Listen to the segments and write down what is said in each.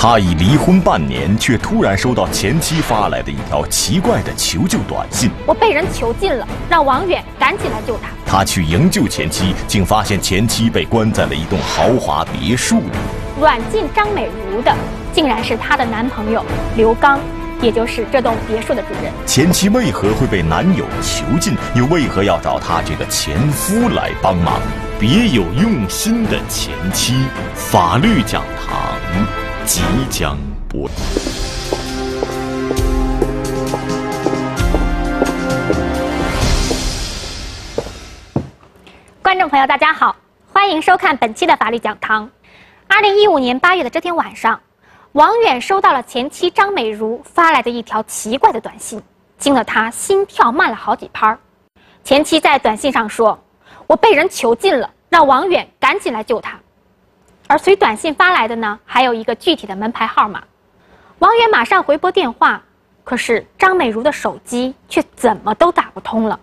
他已离婚半年，却突然收到前妻发来的一条奇怪的求救短信。我被人囚禁了，让王远赶紧来救他。他去营救前妻，竟发现前妻被关在了一栋豪华别墅里。软禁张美如的，竟然是她的男朋友刘刚，也就是这栋别墅的主人。前妻为何会被男友囚禁？又为何要找他这个前夫来帮忙？别有用心的前妻，法律讲堂。即将播出。观众朋友，大家好，欢迎收看本期的法律讲堂。二零一五年八月的这天晚上，王远收到了前妻张美如发来的一条奇怪的短信，惊得他心跳慢了好几拍儿。前妻在短信上说：“我被人囚禁了，让王远赶紧来救他。”而随短信发来的呢，还有一个具体的门牌号码。王源马上回拨电话，可是张美如的手机却怎么都打不通了。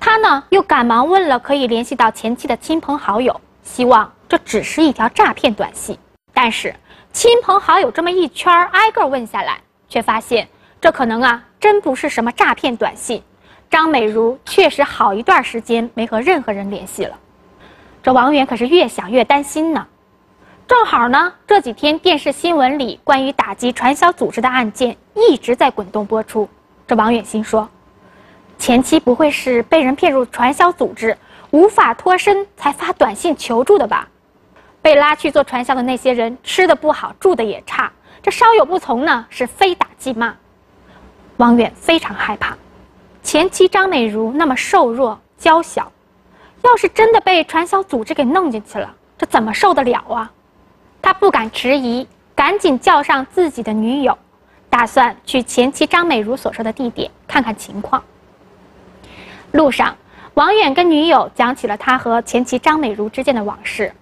他呢又赶忙问了可以联系到前妻的亲朋好友，希望这只是一条诈骗短信。但是亲朋好友这么一圈挨个问下来，却发现这可能啊真不是什么诈骗短信。张美如确实好一段时间没和任何人联系了。这王源可是越想越担心呢。正好呢，这几天电视新闻里关于打击传销组织的案件一直在滚动播出。这王远心说，前妻不会是被人骗入传销组织，无法脱身才发短信求助的吧？被拉去做传销的那些人吃的不好，住的也差，这稍有不从呢，是非打即骂。王远非常害怕，前妻张美如那么瘦弱娇小，要是真的被传销组织给弄进去了，这怎么受得了啊？他不敢迟疑，赶紧叫上自己的女友，打算去前妻张美如所说的地点看看情况。路上，王远跟女友讲起了他和前妻张美如之间的往事。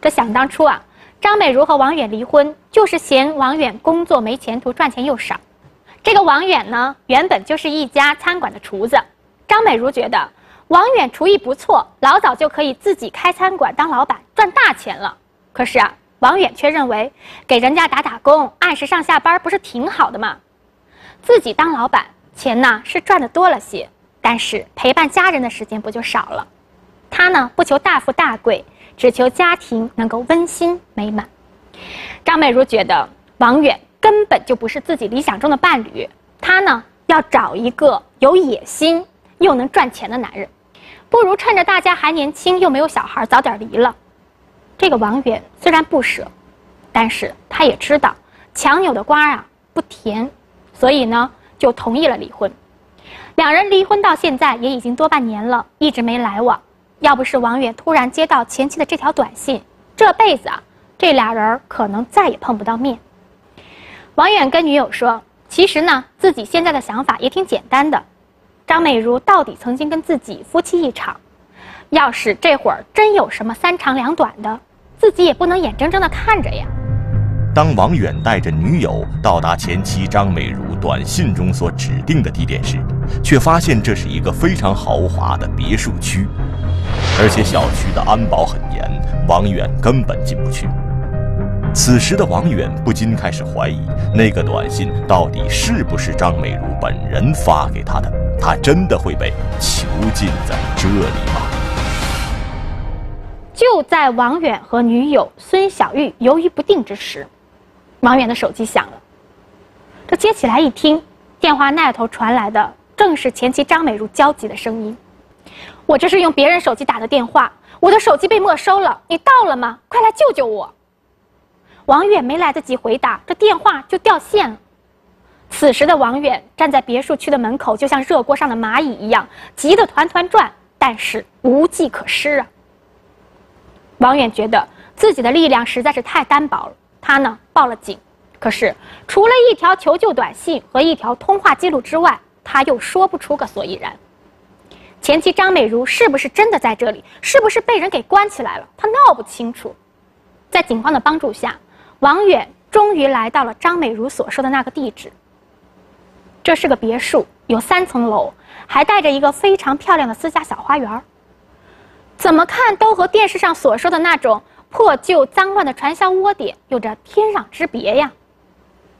这想当初啊，张美如和王远离婚，就是嫌王远工作没前途，赚钱又少。这个王远呢，原本就是一家餐馆的厨子。张美如觉得王远厨艺不错，老早就可以自己开餐馆当老板，赚大钱了。可是啊。王远却认为，给人家打打工，按时上下班，不是挺好的吗？自己当老板，钱呢是赚的多了些，但是陪伴家人的时间不就少了？他呢不求大富大贵，只求家庭能够温馨美满。张美如觉得王远根本就不是自己理想中的伴侣，她呢要找一个有野心又能赚钱的男人，不如趁着大家还年轻又没有小孩，早点离了。这个王远虽然不舍，但是他也知道强扭的瓜啊不甜，所以呢就同意了离婚。两人离婚到现在也已经多半年了，一直没来往。要不是王远突然接到前妻的这条短信，这辈子啊这俩人可能再也碰不到面。王远跟女友说：“其实呢自己现在的想法也挺简单的，张美如到底曾经跟自己夫妻一场，要是这会儿真有什么三长两短的。”自己也不能眼睁睁地看着呀。当王远带着女友到达前妻张美如短信中所指定的地点时，却发现这是一个非常豪华的别墅区，而且小区的安保很严，王远根本进不去。此时的王远不禁开始怀疑，那个短信到底是不是张美如本人发给他的？他真的会被囚禁在这里吗？就在王远和女友孙小玉犹豫不定之时，王远的手机响了。这接起来一听，电话那头传来的正是前妻张美如焦急的声音：“我这是用别人手机打的电话，我的手机被没收了，你到了吗？快来救救我！”王远没来得及回答，这电话就掉线了。此时的王远站在别墅区的门口，就像热锅上的蚂蚁一样，急得团团转，但是无计可施啊。王远觉得自己的力量实在是太单薄了，他呢报了警，可是除了一条求救短信和一条通话记录之外，他又说不出个所以然。前妻张美如是不是真的在这里？是不是被人给关起来了？他闹不清楚。在警方的帮助下，王远终于来到了张美如所说的那个地址。这是个别墅，有三层楼，还带着一个非常漂亮的私家小花园。怎么看都和电视上所说的那种破旧脏乱的传销窝点有着天壤之别呀。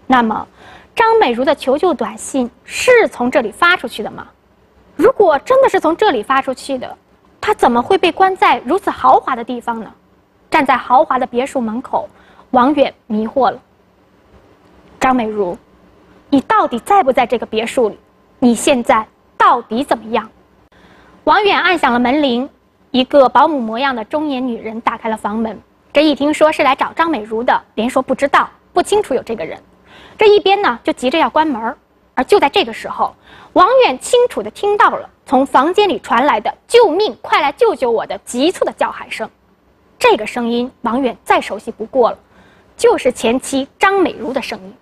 那么，张美如的求救短信是从这里发出去的吗？如果真的是从这里发出去的，她怎么会被关在如此豪华的地方呢？站在豪华的别墅门口，王远迷惑了。张美如，你到底在不在这个别墅里？你现在到底怎么样？王远按响了门铃，一个保姆模样的中年女人打开了房门。这一听说是来找张美如的，连说不知道、不清楚有这个人。这一边呢，就急着要关门。而就在这个时候，王远清楚地听到了从房间里传来的“救命！快来救救我”的急促的叫喊声。这个声音，王远再熟悉不过了，就是前妻张美如的声音。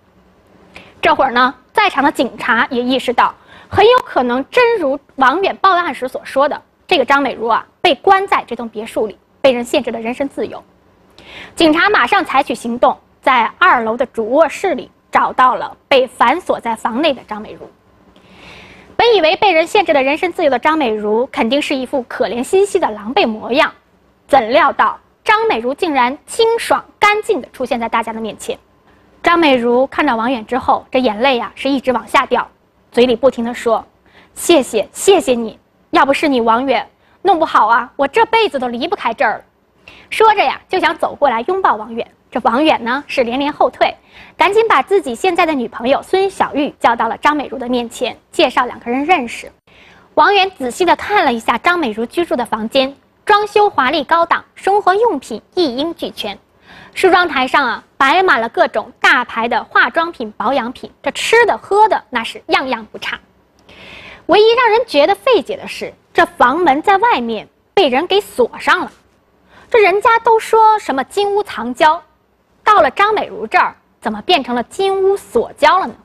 这会儿呢，在场的警察也意识到，很有可能真如王远报案时所说的，这个张美如啊，被关在这栋别墅里，被人限制了人身自由。警察马上采取行动，在二楼的主卧室里找到了被反锁在房内的张美如。本以为被人限制了人身自由的张美如，肯定是一副可怜兮兮的狼狈模样，怎料到。张美如竟然清爽干净地出现在大家的面前。张美如看到王远之后，这眼泪呀是一直往下掉，嘴里不停地说：“谢谢，谢谢你，要不是你，王远，弄不好啊，我这辈子都离不开这儿。”说着呀，就想走过来拥抱王远。这王远呢是连连后退，赶紧把自己现在的女朋友孙小玉叫到了张美如的面前，介绍两个人认识。王远仔细地看了一下张美如居住的房间。装修华丽高档，生活用品一应俱全。梳妆台上啊，摆满了各种大牌的化妆品、保养品。这吃的喝的那是样样不差。唯一让人觉得费解的是，这房门在外面被人给锁上了。这人家都说什么金屋藏娇，到了张美如这儿，怎么变成了金屋锁娇了呢？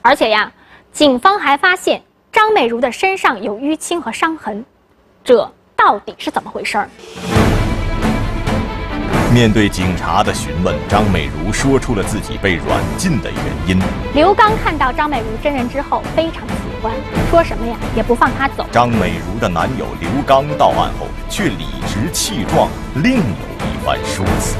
而且呀，警方还发现张美如的身上有淤青和伤痕，这。到底是怎么回事儿？面对警察的询问，张美如说出了自己被软禁的原因。刘刚看到张美如真人之后，非常喜欢，说什么呀也不放她走。张美如的男友刘刚到案后，却理直气壮，另有一番说辞。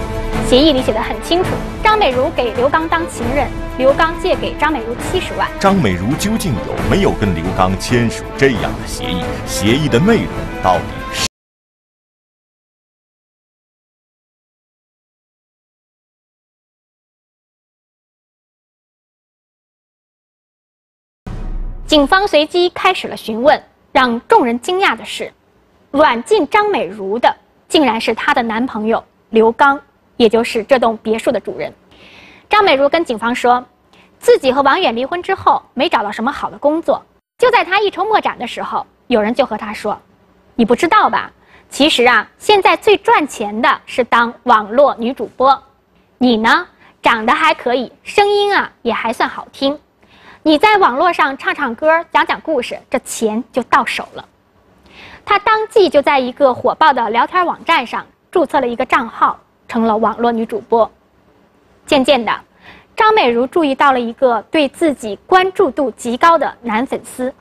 协议里写的很清楚，张美如给刘刚当情人，刘刚借给张美如七十万。张美如究竟有没有跟刘刚签署这样的协议？协议的内容到底？警方随即开始了询问。让众人惊讶的是，软禁张美如的竟然是她的男朋友刘刚，也就是这栋别墅的主人。张美如跟警方说，自己和王远离婚之后没找到什么好的工作。就在她一筹莫展的时候，有人就和她说：“你不知道吧？其实啊，现在最赚钱的是当网络女主播。你呢，长得还可以，声音啊也还算好听。”你在网络上唱唱歌、讲讲故事，这钱就到手了。他当即就在一个火爆的聊天网站上注册了一个账号，成了网络女主播。渐渐的，张美如注意到了一个对自己关注度极高的男粉丝。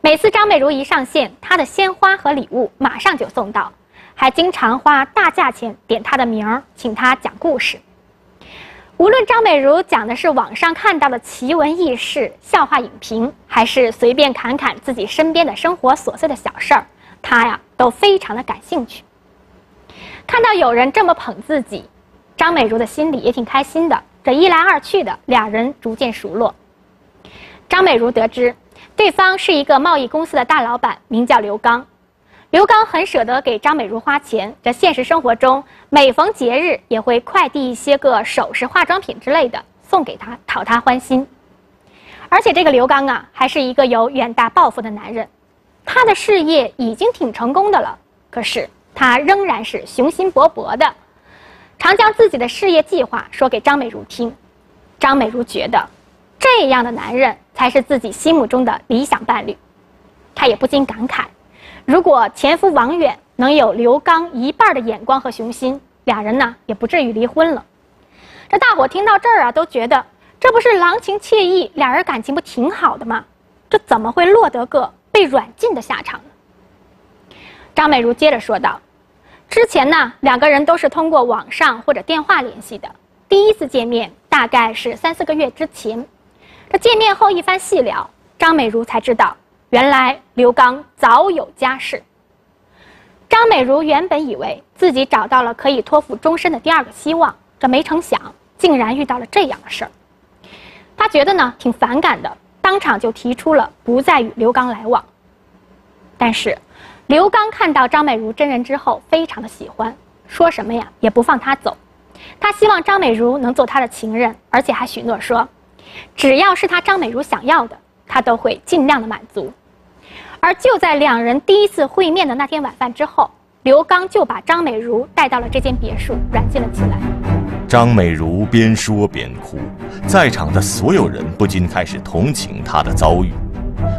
每次张美如一上线，他的鲜花和礼物马上就送到，还经常花大价钱点他的名儿，请他讲故事。无论张美如讲的是网上看到的奇闻异事、笑话影评，还是随便侃侃自己身边的生活琐碎的小事儿，她呀都非常的感兴趣。看到有人这么捧自己，张美如的心里也挺开心的。这一来二去的，俩人逐渐熟络。张美如得知，对方是一个贸易公司的大老板，名叫刘刚。刘刚很舍得给张美如花钱，在现实生活中，每逢节日也会快递一些个首饰、化妆品之类的送给她，讨她欢心。而且这个刘刚啊，还是一个有远大抱负的男人，他的事业已经挺成功的了，可是他仍然是雄心勃勃的，常将自己的事业计划说给张美如听。张美如觉得，这样的男人才是自己心目中的理想伴侣，她也不禁感慨。如果前夫王远能有刘刚一半的眼光和雄心，俩人呢也不至于离婚了。这大伙听到这儿啊，都觉得这不是郎情妾意，俩人感情不挺好的吗？这怎么会落得个被软禁的下场呢？张美如接着说道：“之前呢，两个人都是通过网上或者电话联系的。第一次见面大概是三四个月之前。这见面后一番细聊，张美如才知道，原来刘刚早有家室。张美如原本以为自己找到了可以托付终身的第二个希望，这没成想竟然遇到了这样的事儿。她觉得呢挺反感的，当场就提出了不再与刘刚来往。但是，刘刚看到张美如真人之后，非常的喜欢，说什么呀也不放她走。他希望张美如能做他的情人，而且还许诺说，只要是他张美如想要的，他都会尽量的满足。而就在两人第一次会面的那天晚饭之后，刘刚就把张美如带到了这间别墅，软禁了起来。张美如边说边哭，在场的所有人不禁开始同情她的遭遇。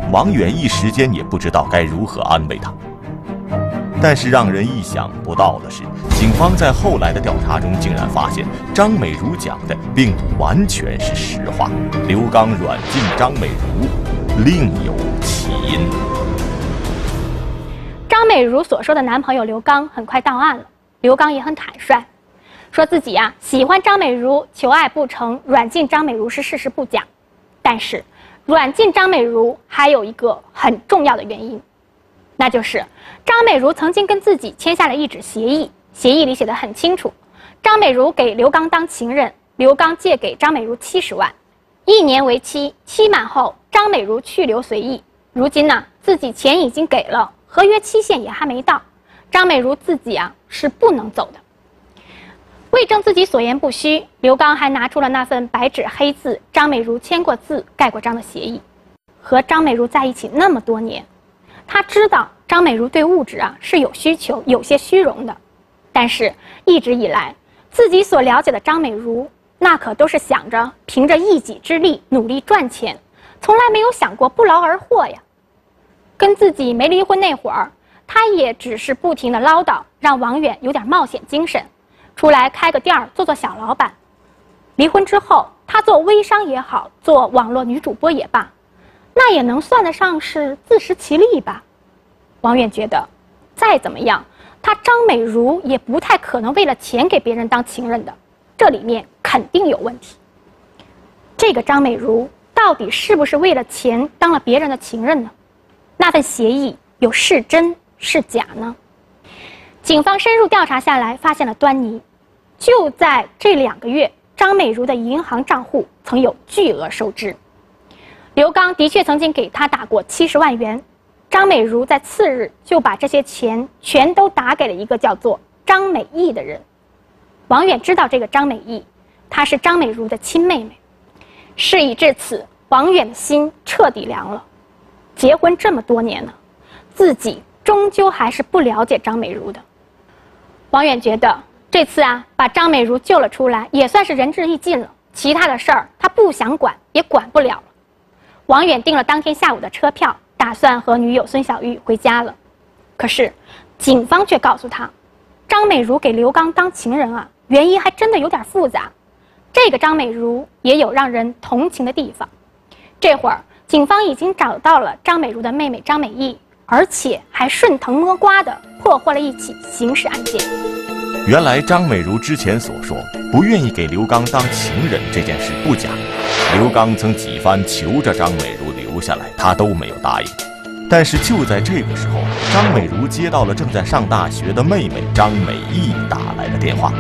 王远一时间也不知道该如何安慰她。但是让人意想不到的是，警方在后来的调查中竟然发现，张美如讲的并不完全是实话。刘刚软禁张美如，另有起因。张美如所说的男朋友刘刚很快到案了，刘刚也很坦率，说自己呀喜欢张美如，求爱不成，软禁张美如是事实不假。但是，软禁张美如还有一个很重要的原因。那就是张美如曾经跟自己签下了一纸协议，协议里写的很清楚，张美如给刘刚当情人，刘刚借给张美如七十万，一年为期，期满后张美如去留随意。如今呢，自己钱已经给了，合约期限也还没到，张美如自己啊是不能走的。为证自己所言不虚，刘刚还拿出了那份白纸黑字，张美如签过字、盖过章的协议，和张美如在一起那么多年。他知道张美如对物质啊是有需求、有些虚荣的，但是一直以来，自己所了解的张美如，那可都是想着凭着一己之力努力赚钱，从来没有想过不劳而获呀。跟自己没离婚那会儿，他也只是不停的唠叨，让王远有点冒险精神，出来开个店儿做做小老板。离婚之后，他做微商也好，做网络女主播也罢。那也能算得上是自食其力吧。王远觉得，再怎么样，他张美如也不太可能为了钱给别人当情人的，这里面肯定有问题。这个张美如到底是不是为了钱当了别人的情人呢？那份协议又是真是假呢？警方深入调查下来，发现了端倪。就在这两个月，张美如的银行账户曾有巨额收支。刘刚的确曾经给他打过七十万元，张美如在次日就把这些钱全都打给了一个叫做张美义的人。王远知道这个张美义，她是张美如的亲妹妹。事已至此，王远的心彻底凉了。结婚这么多年了，自己终究还是不了解张美如的。王远觉得这次啊，把张美如救了出来，也算是仁至义尽了。其他的事儿他不想管，也管不了。王远订了当天下午的车票，打算和女友孙小玉回家了。可是，警方却告诉他，张美如给刘刚当情人啊，原因还真的有点复杂。这个张美如也有让人同情的地方。这会儿，警方已经找到了张美如的妹妹张美意，而且还顺藤摸瓜的破获了一起刑事案件。原来，张美如之前所说不愿意给刘刚当情人这件事不假。刘刚曾几番求着张美如留下来，他都没有答应。但是就在这个时候，张美如接到了正在上大学的妹妹张美义打来的电话，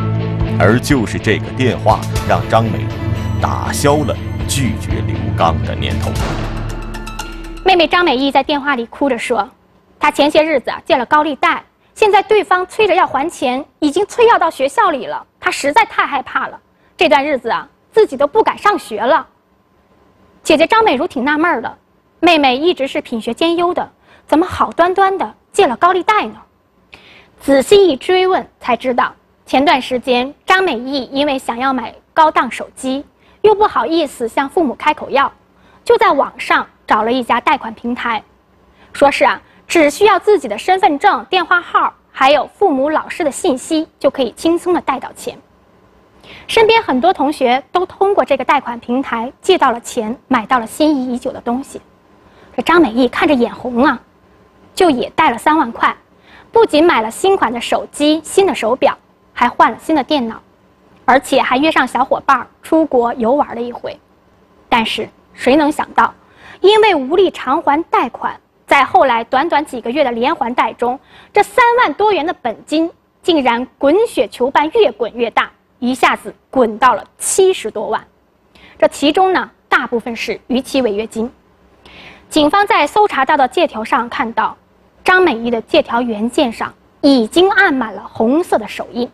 而就是这个电话让张美如打消了拒绝刘刚的念头。妹妹张美义在电话里哭着说：“她前些日子借了高利贷，现在对方催着要还钱，已经催要到学校里了。她实在太害怕了，这段日子啊自己都不敢上学了。”姐姐张美如挺纳闷的，妹妹一直是品学兼优的，怎么好端端的借了高利贷呢？仔细一追问才知道，前段时间张美意因为想要买高档手机，又不好意思向父母开口要，就在网上找了一家贷款平台，说是啊，只需要自己的身份证、电话号，还有父母、老师的信息，就可以轻松的贷到钱。身边很多同学都通过这个贷款平台借到了钱，买到了心仪已久的东西。这张美意看着眼红啊，就也贷了三万块，不仅买了新款的手机、新的手表，还换了新的电脑，而且还约上小伙伴出国游玩了一回。但是谁能想到，因为无力偿还贷款，在后来短短几个月的连还贷中，这三万多元的本金竟然滚雪球般越滚越大，一下子滚到了七十多万。这其中呢，大部分是逾期违约金。警方在搜查到的借条上看到，张美玉的借条原件上已经按满了红色的手印，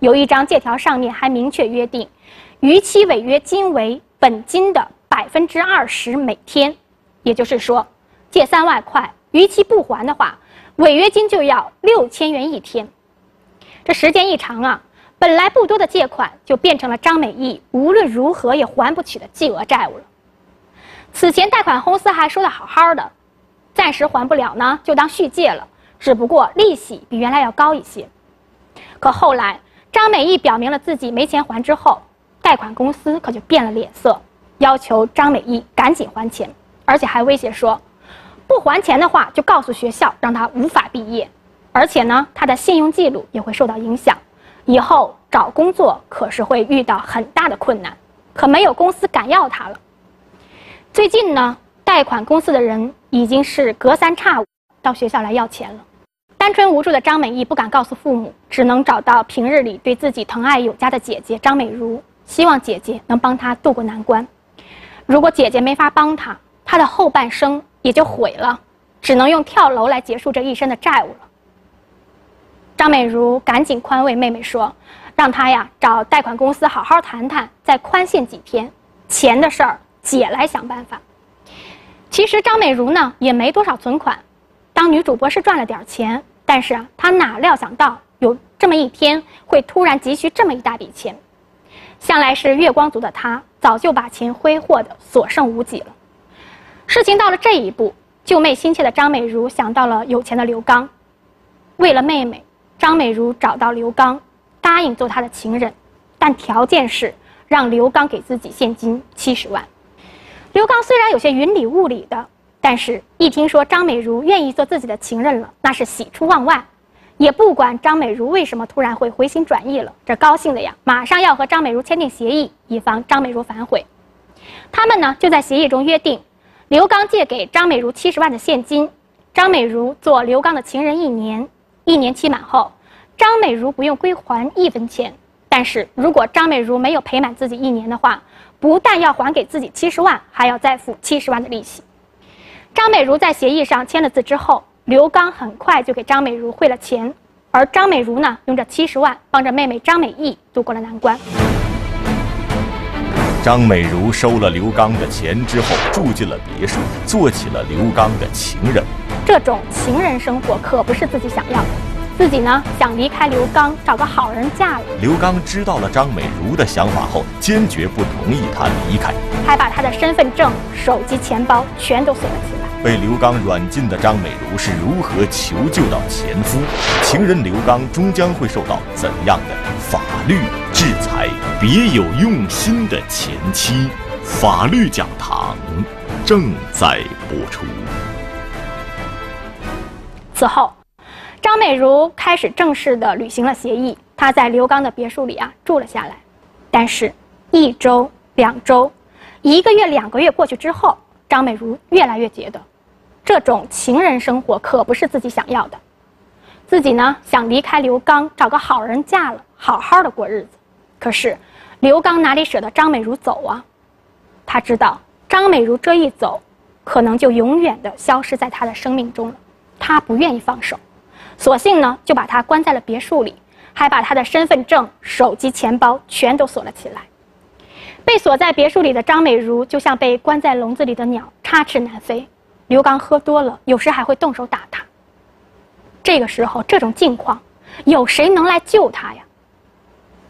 有一张借条上面还明确约定，逾期违约金为本金的百分之二十每天，也就是说，借三万块逾期不还的话，违约金就要六千元一天。这时间一长啊，本来不多的借款就变成了张美玉无论如何也还不起的巨额债务了。此前贷款公司还说的好好的，暂时还不了呢，就当续借了，只不过利息比原来要高一些。可后来张美玉表明了自己没钱还之后，贷款公司可就变了脸色，要求张美玉赶紧还钱，而且还威胁说，不还钱的话就告诉学校让他无法毕业，而且呢他的信用记录也会受到影响，以后找工作可是会遇到很大的困难，可没有公司敢要他了。最近呢，贷款公司的人已经是隔三差五到学校来要钱了。单纯无助的张美玉不敢告诉父母，只能找到平日里对自己疼爱有加的姐姐张美如，希望姐姐能帮她渡过难关。如果姐姐没法帮她，她的后半生也就毁了，只能用跳楼来结束这一生的债务了。张美如赶紧宽慰妹妹说：“让她呀找贷款公司好好谈谈，再宽限几天，钱的事儿。”姐来想办法。其实张美如呢也没多少存款，当女主播是赚了点钱，但是啊，她哪料想到有这么一天会突然急需这么一大笔钱。向来是月光族的她，早就把钱挥霍的所剩无几了。事情到了这一步，救妹心切的张美如想到了有钱的刘刚。为了妹妹，张美如找到刘刚，答应做他的情人，但条件是让刘刚给自己现金七十万。刘刚虽然有些云里雾里的，但是一听说张美如愿意做自己的情人了，那是喜出望外，也不管张美如为什么突然会回心转意了，这高兴的呀，马上要和张美如签订协议，以防张美如反悔。他们呢就在协议中约定，刘刚借给张美如七十万的现金，张美如做刘刚的情人一年，一年期满后，张美如不用归还一分钱，但是如果张美如没有陪满自己一年的话。不但要还给自己七十万，还要再付七十万的利息。张美如在协议上签了字之后，刘刚很快就给张美如汇了钱，而张美如呢，用这七十万帮着妹妹张美艺度过了难关。张美如收了刘刚的钱之后，住进了别墅，做起了刘刚的情人。这种情人生活可不是自己想要的。自己呢想离开刘刚，找个好人嫁了。刘刚知道了张美如的想法后，坚决不同意她离开，还把她的身份证、手机、钱包全都锁了起来。被刘刚软禁的张美如是如何求救到前夫？情人刘刚终将会受到怎样的法律制裁？别有用心的前妻，法律讲堂正在播出。此后。张美如开始正式的履行了协议，她在刘刚的别墅里啊住了下来。但是，一周、两周、一个月、两个月过去之后，张美如越来越觉得，这种情人生活可不是自己想要的。自己呢想离开刘刚，找个好人嫁了，好好的过日子。可是，刘刚哪里舍得张美如走啊？他知道张美如这一走，可能就永远的消失在他的生命中了。他不愿意放手。索性呢，就把他关在了别墅里，还把他的身份证、手机、钱包全都锁了起来。被锁在别墅里的张美如，就像被关在笼子里的鸟，插翅难飞。刘刚喝多了，有时还会动手打他。这个时候，这种境况，有谁能来救他呀？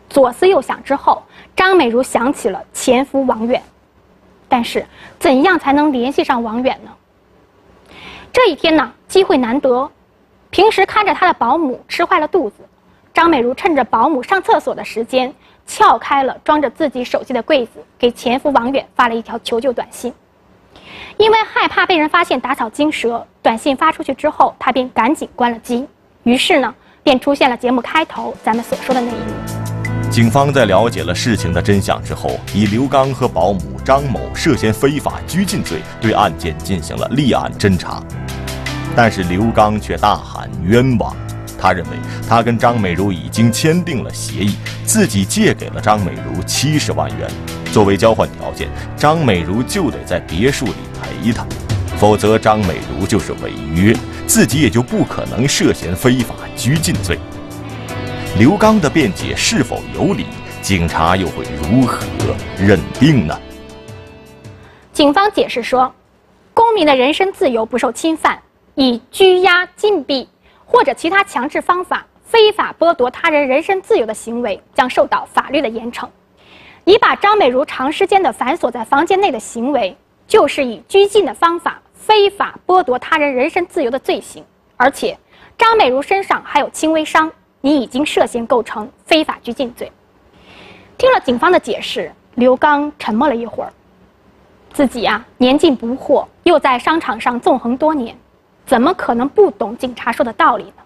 左思右想之后，张美如想起了前夫王远，但是怎样才能联系上王远呢？这一天呢，机会难得。平时看着他的保姆吃坏了肚子，张美如趁着保姆上厕所的时间，撬开了装着自己手机的柜子，给前夫王远发了一条求救短信。因为害怕被人发现打草惊蛇，短信发出去之后，他便赶紧关了机。于是呢，便出现了节目开头咱们所说的那一幕。警方在了解了事情的真相之后，以刘刚和保姆张某涉嫌非法拘禁罪，对案件进行了立案侦查。但是刘刚却大喊冤枉，他认为他跟张美如已经签订了协议，自己借给了张美如七十万元，作为交换条件，张美如就得在别墅里陪他，否则张美如就是违约，自己也就不可能涉嫌非法拘禁罪。刘刚的辩解是否有理？警察又会如何认定呢？警方解释说，公民的人身自由不受侵犯，以拘押、禁闭或者其他强制方法非法剥夺他人人身自由的行为将受到法律的严惩。你把张美如长时间的反锁在房间内的行为，就是以拘禁的方法非法剥夺他人人身自由的罪行，而且张美如身上还有轻微伤。你已经涉嫌构成非法拘禁罪。听了警方的解释，刘刚沉默了一会儿。自己呀，年近不惑，又在商场上纵横多年，怎么可能不懂警察说的道理呢？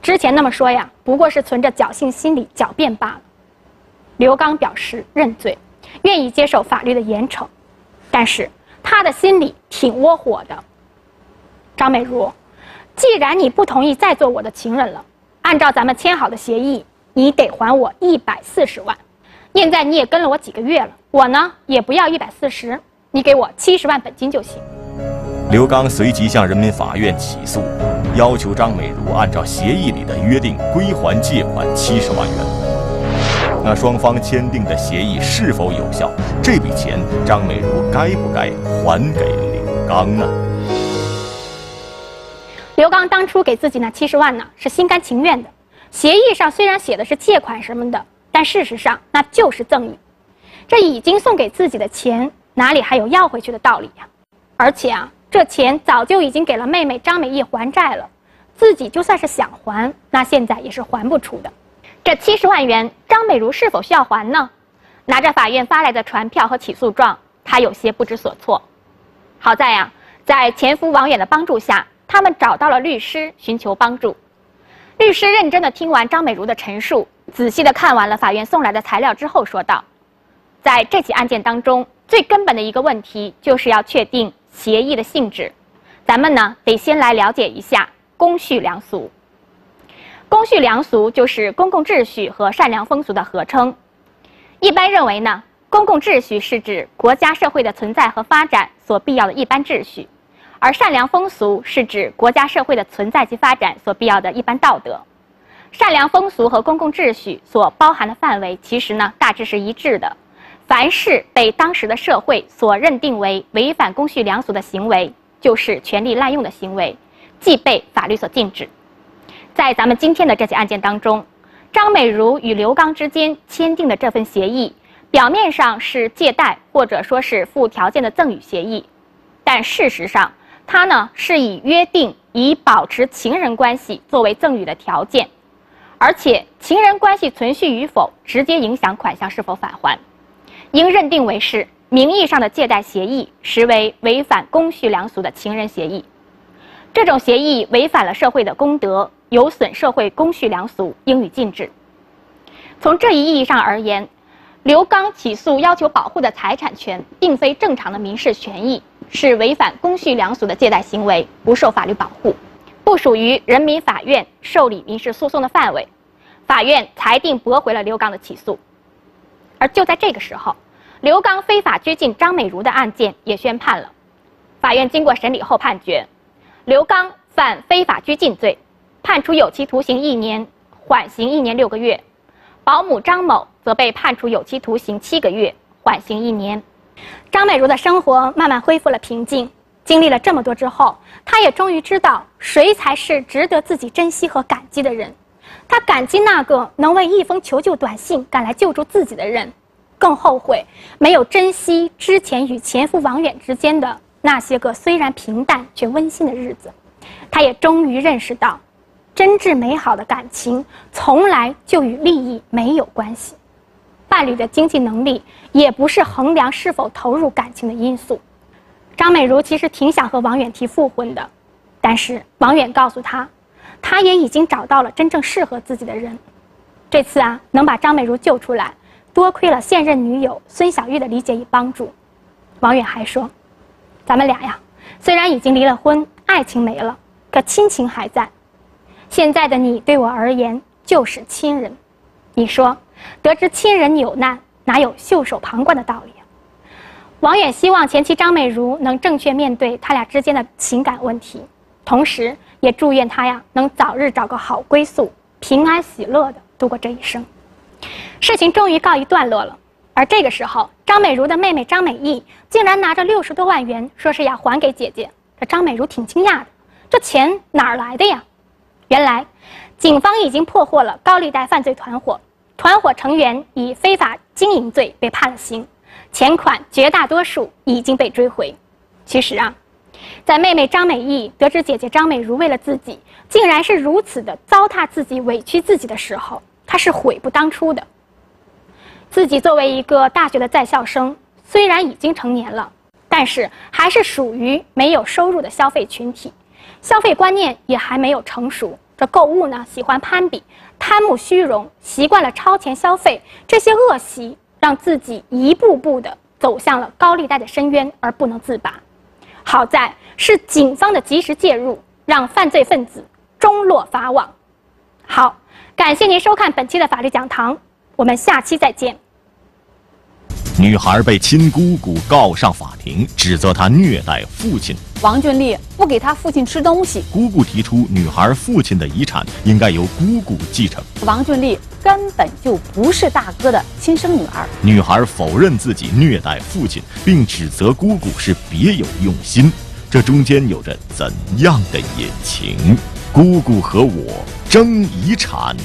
之前那么说呀，不过是存着侥幸心理狡辩罢了。刘刚表示认罪，愿意接受法律的严惩，但是他的心里挺窝火的。张美如，既然你不同意再做我的情人了。按照咱们签好的协议，你得还我一百四十万。现在你也跟了我几个月了，我呢也不要一百四十，你给我七十万本金就行。刘刚随即向人民法院起诉，要求张美如按照协议里的约定归还借款七十万元。那双方签订的协议是否有效？这笔钱张美如该不该还给刘刚呢？刘刚当初给自己那七十万呢，是心甘情愿的。协议上虽然写的是借款什么的，但事实上那就是赠与。这已经送给自己的钱，哪里还有要回去的道理呀？而且啊，这钱早就已经给了妹妹张美义还债了，自己就算是想还，那现在也是还不出的。这七十万元，张美如是否需要还呢？拿着法院发来的传票和起诉状，她有些不知所措。好在呀，在前夫王远的帮助下。他们找到了律师，寻求帮助。律师认真的听完张美如的陈述，仔细的看完了法院送来的材料之后，说道：“在这起案件当中，最根本的一个问题就是要确定协议的性质。咱们呢，得先来了解一下公序良俗。公序良俗就是公共秩序和善良风俗的合称。一般认为呢，公共秩序是指国家社会的存在和发展所必要的一般秩序。”而善良风俗是指国家社会的存在及发展所必要的一般道德。善良风俗和公共秩序所包含的范围，其实呢大致是一致的。凡是被当时的社会所认定为违反公序良俗的行为，就是权力滥用的行为，即被法律所禁止。在咱们今天的这起案件当中，张美如与刘刚之间签订的这份协议，表面上是借贷或者说是附条件的赠与协议，但事实上。他呢是以约定以保持情人关系作为赠与的条件，而且情人关系存续与否直接影响款项是否返还，应认定为是名义上的借贷协议，实为违反公序良俗的情人协议。这种协议违反了社会的公德，有损社会公序良俗，应予禁止。从这一意义上而言，刘刚起诉要求保护的财产权，并非正常的民事权益。是违反公序良俗的借贷行为，不受法律保护，不属于人民法院受理民事诉讼的范围。法院裁定驳回了刘刚的起诉。而就在这个时候，刘刚非法拘禁张美如的案件也宣判了。法院经过审理后判决，刘刚犯非法拘禁罪，判处有期徒刑一年，缓刑一年六个月；保姆张某则被判处有期徒刑七个月，缓刑一年。张美如的生活慢慢恢复了平静。经历了这么多之后，她也终于知道谁才是值得自己珍惜和感激的人。她感激那个能为一封求救短信赶来救助自己的人，更后悔没有珍惜之前与前夫王远之间的那些个虽然平淡却温馨的日子。她也终于认识到，真挚美好的感情从来就与利益没有关系。伴侣的经济能力也不是衡量是否投入感情的因素。张美如其实挺想和王远提复婚的，但是王远告诉她，他也已经找到了真正适合自己的人。这次啊，能把张美如救出来，多亏了现任女友孙小玉的理解与帮助。王远还说：“咱们俩呀，虽然已经离了婚，爱情没了，可亲情还在。现在的你对我而言就是亲人。你说，得知亲人有难，哪有袖手旁观的道理？”王远希望前妻张美如能正确面对他俩之间的情感问题，同时也祝愿他呀能早日找个好归宿，平安喜乐的度过这一生。事情终于告一段落了，而这个时候，张美如的妹妹张美意竟然拿着六十多万元，说是要还给姐姐。这张美如挺惊讶的，这钱哪儿来的呀？原来，警方已经破获了高利贷犯罪团伙，团伙成员以非法经营罪被判了刑。钱款绝大多数已经被追回。其实啊，在妹妹张美意得知姐姐张美如为了自己竟然是如此的糟蹋自己、委屈自己的时候，他是悔不当初的。自己作为一个大学的在校生，虽然已经成年了，但是还是属于没有收入的消费群体，消费观念也还没有成熟。这购物呢，喜欢攀比、贪慕虚荣，习惯了超前消费，这些恶习。让自己一步步的走向了高利贷的深渊而不能自拔，好在是警方的及时介入，让犯罪分子终落法网。好，感谢您收看本期的法律讲堂，我们下期再见。女孩被亲姑姑告上法庭，指责她虐待父亲。王俊丽不给她父亲吃东西。姑姑提出，女孩父亲的遗产应该由姑姑继承。王俊丽根本就不是大哥的亲生女儿。女孩否认自己虐待父亲，并指责姑姑是别有用心。这中间有着怎样的隐情？姑姑和我争遗产，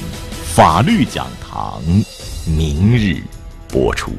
法律讲堂，明日播出。